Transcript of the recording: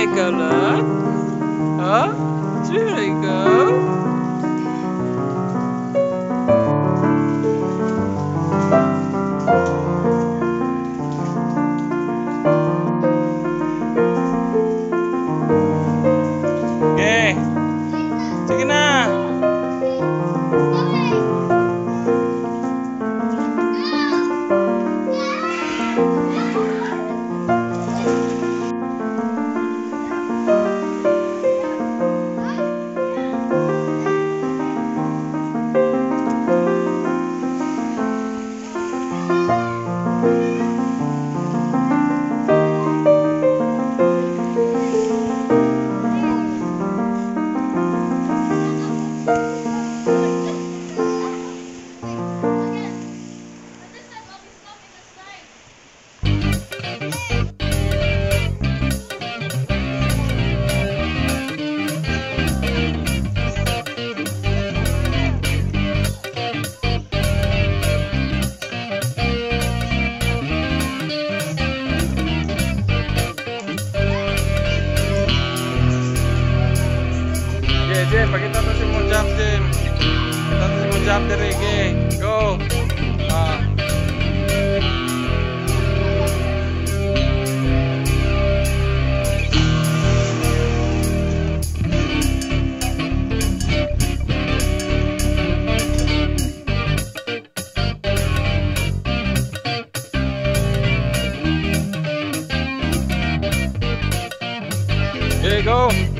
they a look. Okay. Go. Ah. Okay, go.